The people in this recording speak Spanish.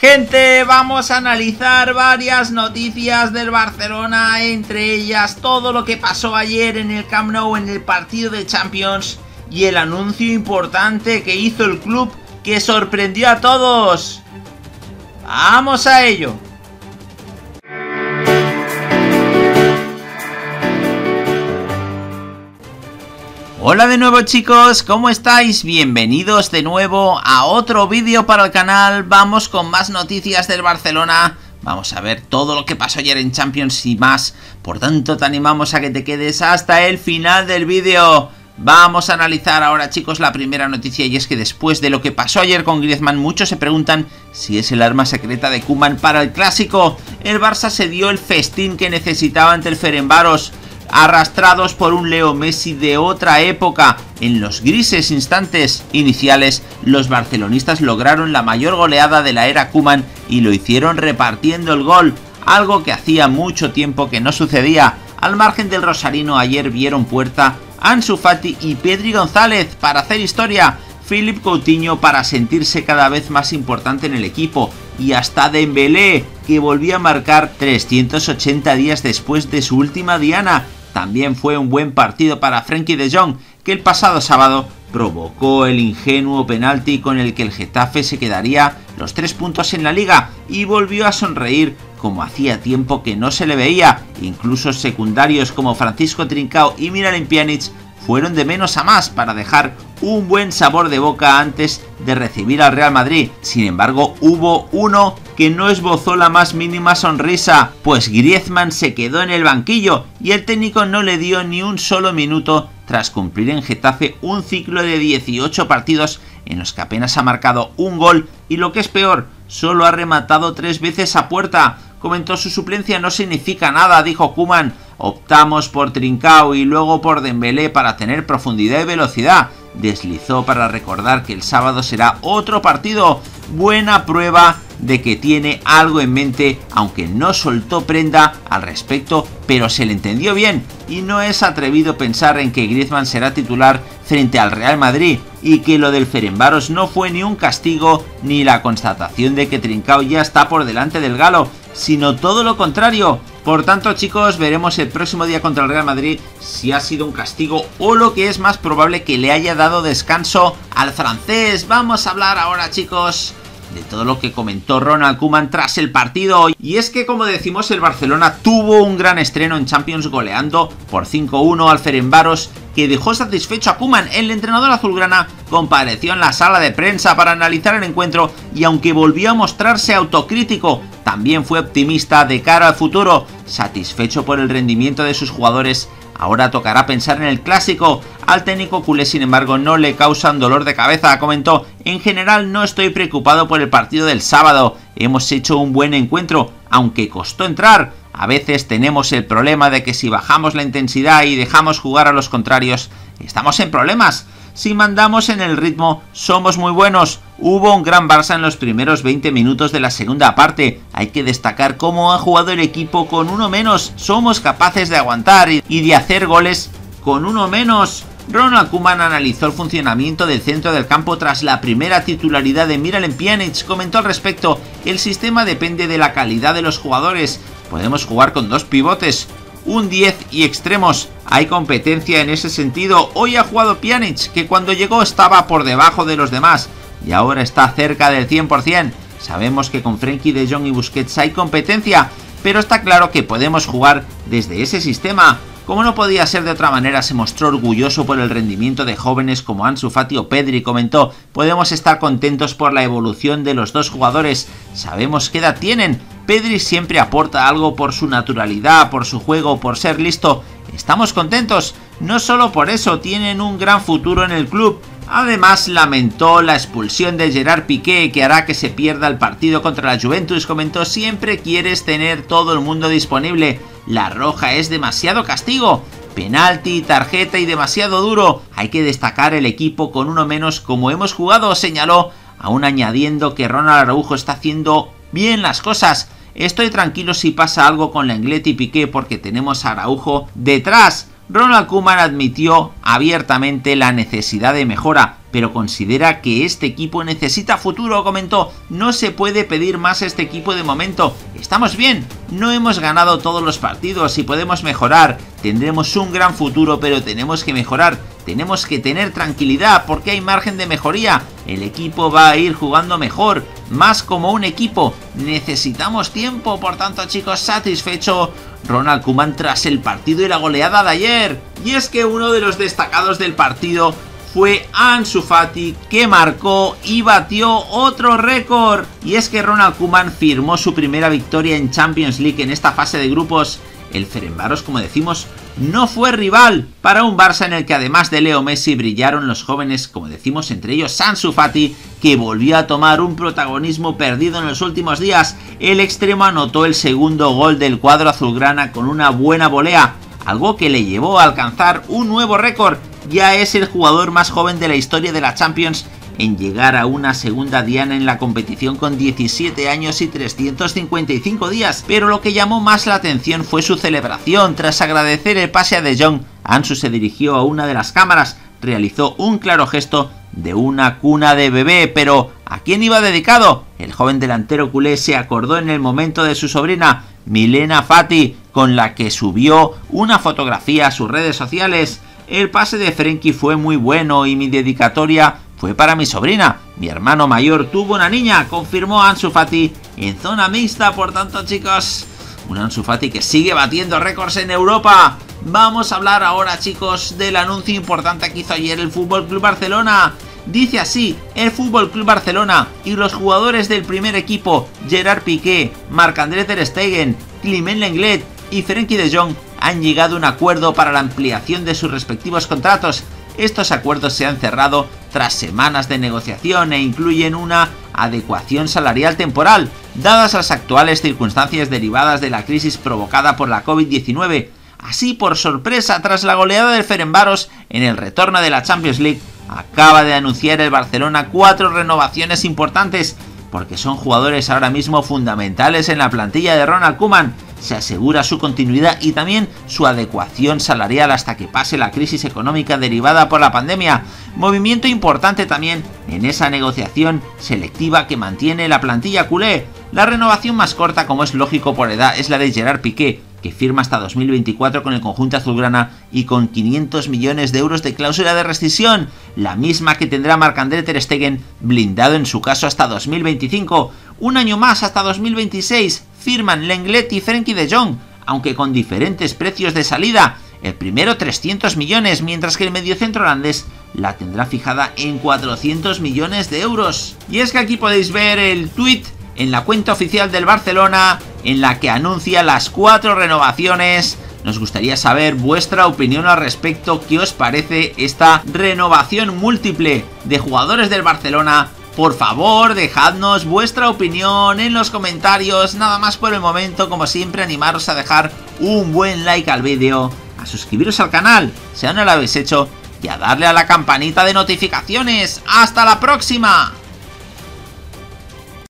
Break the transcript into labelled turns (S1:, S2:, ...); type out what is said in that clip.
S1: Gente, vamos a analizar varias noticias del Barcelona, entre ellas todo lo que pasó ayer en el Camp Nou en el partido de Champions y el anuncio importante que hizo el club que sorprendió a todos. ¡Vamos a ello! Hola de nuevo chicos, ¿cómo estáis? Bienvenidos de nuevo a otro vídeo para el canal. Vamos con más noticias del Barcelona. Vamos a ver todo lo que pasó ayer en Champions y más. Por tanto, te animamos a que te quedes hasta el final del vídeo. Vamos a analizar ahora chicos la primera noticia y es que después de lo que pasó ayer con Griezmann muchos se preguntan si es el arma secreta de Kuman para el clásico. El Barça se dio el festín que necesitaba ante el Ferenbaros arrastrados por un Leo Messi de otra época. En los grises instantes iniciales, los barcelonistas lograron la mayor goleada de la era Kuman y lo hicieron repartiendo el gol, algo que hacía mucho tiempo que no sucedía. Al margen del Rosarino ayer vieron puerta Ansu Fati y Pedri González para hacer historia, Philip Coutinho para sentirse cada vez más importante en el equipo y hasta Dembélé que volvió a marcar 380 días después de su última diana también fue un buen partido para Frenkie de Jong, que el pasado sábado provocó el ingenuo penalti con el que el Getafe se quedaría los tres puntos en la liga y volvió a sonreír como hacía tiempo que no se le veía. Incluso secundarios como Francisco Trincao y Miralem Pjanic fueron de menos a más para dejar un buen sabor de boca antes de recibir al Real Madrid. Sin embargo, hubo uno que no esbozó la más mínima sonrisa, pues Griezmann se quedó en el banquillo y el técnico no le dio ni un solo minuto tras cumplir en Getafe un ciclo de 18 partidos en los que apenas ha marcado un gol y lo que es peor, solo ha rematado tres veces a puerta. Comentó su suplencia no significa nada, dijo Kuman. Optamos por Trincao y luego por Dembélé para tener profundidad y velocidad. Deslizó para recordar que el sábado será otro partido. Buena prueba de que tiene algo en mente, aunque no soltó prenda al respecto, pero se le entendió bien y no es atrevido pensar en que Griezmann será titular frente al Real Madrid y que lo del Ferenbaros no fue ni un castigo ni la constatación de que Trincao ya está por delante del Galo, sino todo lo contrario. Por tanto, chicos, veremos el próximo día contra el Real Madrid si ha sido un castigo o lo que es más probable que le haya dado descanso al francés. Vamos a hablar ahora, chicos, de todo lo que comentó Ronald Koeman tras el partido. Y es que, como decimos, el Barcelona tuvo un gran estreno en Champions goleando por 5-1 al Ferenbaros que dejó satisfecho a Kuman. El entrenador azulgrana compareció en la sala de prensa para analizar el encuentro y aunque volvió a mostrarse autocrítico, también fue optimista de cara al futuro, satisfecho por el rendimiento de sus jugadores Ahora tocará pensar en el clásico. Al técnico culé, sin embargo, no le causan dolor de cabeza. Comentó, en general no estoy preocupado por el partido del sábado. Hemos hecho un buen encuentro, aunque costó entrar. A veces tenemos el problema de que si bajamos la intensidad y dejamos jugar a los contrarios, estamos en problemas. Si mandamos en el ritmo, somos muy buenos. Hubo un gran Barça en los primeros 20 minutos de la segunda parte. Hay que destacar cómo ha jugado el equipo con uno menos. Somos capaces de aguantar y de hacer goles con uno menos. Ronald Koeman analizó el funcionamiento del centro del campo tras la primera titularidad de Miralem Pjanic. Comentó al respecto, el sistema depende de la calidad de los jugadores. Podemos jugar con dos pivotes, un 10 y extremos. Hay competencia en ese sentido. Hoy ha jugado Pjanic, que cuando llegó estaba por debajo de los demás y ahora está cerca del 100%. Sabemos que con Frenkie de Jong y Busquets hay competencia, pero está claro que podemos jugar desde ese sistema. Como no podía ser de otra manera, se mostró orgulloso por el rendimiento de jóvenes como Ansu Fati o Pedri. Comentó, podemos estar contentos por la evolución de los dos jugadores. Sabemos qué edad tienen. Pedri siempre aporta algo por su naturalidad, por su juego, por ser listo. Estamos contentos. No solo por eso, tienen un gran futuro en el club. Además, lamentó la expulsión de Gerard Piqué que hará que se pierda el partido contra la Juventus. Comentó, siempre quieres tener todo el mundo disponible. La roja es demasiado castigo. Penalti, tarjeta y demasiado duro. Hay que destacar el equipo con uno menos como hemos jugado, señaló, aún añadiendo que Ronald Araujo está haciendo bien las cosas. Estoy tranquilo si pasa algo con Lenglet y Piqué porque tenemos a Araujo detrás Ronald Koeman admitió abiertamente la necesidad de mejora, pero considera que este equipo necesita futuro, comentó. No se puede pedir más este equipo de momento. Estamos bien, no hemos ganado todos los partidos y podemos mejorar. Tendremos un gran futuro, pero tenemos que mejorar. Tenemos que tener tranquilidad porque hay margen de mejoría. El equipo va a ir jugando mejor, más como un equipo. Necesitamos tiempo, por tanto chicos, satisfecho Ronald Koeman tras el partido y la goleada de ayer. Y es que uno de los destacados del partido fue Ansu Fati que marcó y batió otro récord. Y es que Ronald Koeman firmó su primera victoria en Champions League en esta fase de grupos. El Ferenbaros, como decimos, no fue rival para un Barça en el que además de Leo Messi brillaron los jóvenes, como decimos, entre ellos Ansu Fati, que volvió a tomar un protagonismo perdido en los últimos días. El extremo anotó el segundo gol del cuadro azulgrana con una buena volea, algo que le llevó a alcanzar un nuevo récord ya es el jugador más joven de la historia de la Champions en llegar a una segunda diana en la competición con 17 años y 355 días, pero lo que llamó más la atención fue su celebración. Tras agradecer el pase a De Jong, Ansu se dirigió a una de las cámaras, realizó un claro gesto de una cuna de bebé, pero ¿a quién iba dedicado? El joven delantero culé se acordó en el momento de su sobrina, Milena Fati, con la que subió una fotografía a sus redes sociales. El pase de Frenkie fue muy bueno y mi dedicatoria fue para mi sobrina. Mi hermano mayor tuvo una niña, confirmó Ansu Fati en zona mixta, por tanto chicos, un Ansu Fati que sigue batiendo récords en Europa. Vamos a hablar ahora chicos del anuncio importante que hizo ayer el Fútbol Club Barcelona. Dice así, el Fútbol Club Barcelona y los jugadores del primer equipo, Gerard Piqué, Marc-André Ter Stegen, Clement Lenglet y Frenkie de Jong han llegado a un acuerdo para la ampliación de sus respectivos contratos. Estos acuerdos se han cerrado tras semanas de negociación e incluyen una adecuación salarial temporal, dadas las actuales circunstancias derivadas de la crisis provocada por la COVID-19. Así, por sorpresa, tras la goleada del Ferenbaros en el retorno de la Champions League, acaba de anunciar el Barcelona cuatro renovaciones importantes, porque son jugadores ahora mismo fundamentales en la plantilla de Ronald Koeman se asegura su continuidad y también su adecuación salarial hasta que pase la crisis económica derivada por la pandemia. Movimiento importante también en esa negociación selectiva que mantiene la plantilla culé. La renovación más corta, como es lógico por edad, es la de Gerard Piqué, que firma hasta 2024 con el conjunto azulgrana y con 500 millones de euros de cláusula de rescisión, la misma que tendrá Marc-André Ter Stegen, blindado en su caso hasta 2025, un año más hasta 2026, firman Lenglet y Frenkie de Jong, aunque con diferentes precios de salida, el primero 300 millones, mientras que el mediocentro holandés la tendrá fijada en 400 millones de euros. Y es que aquí podéis ver el tweet en la cuenta oficial del Barcelona en la que anuncia las cuatro renovaciones. Nos gustaría saber vuestra opinión al respecto, qué os parece esta renovación múltiple de jugadores del Barcelona. Por favor, dejadnos vuestra opinión en los comentarios. Nada más por el momento, como siempre, animaros a dejar un buen like al vídeo, a suscribiros al canal, si aún no lo habéis hecho, y a darle a la campanita de notificaciones. ¡Hasta la próxima!